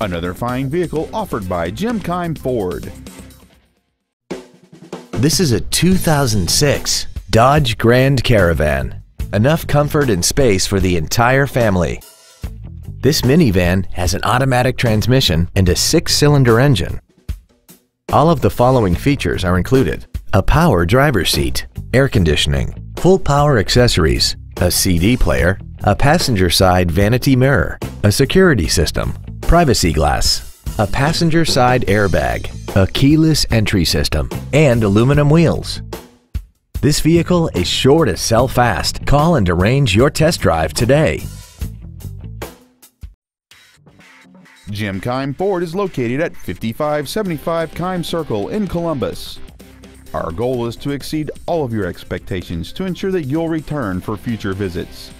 Another fine vehicle offered by Jim Keim Ford. This is a 2006 Dodge Grand Caravan. Enough comfort and space for the entire family. This minivan has an automatic transmission and a six-cylinder engine. All of the following features are included. A power driver's seat, air conditioning, full power accessories, a CD player, a passenger side vanity mirror, a security system, privacy glass, a passenger side airbag, a keyless entry system, and aluminum wheels. This vehicle is sure to sell fast. Call and arrange your test drive today. Jim Keim Ford is located at 5575 Keim Circle in Columbus. Our goal is to exceed all of your expectations to ensure that you'll return for future visits.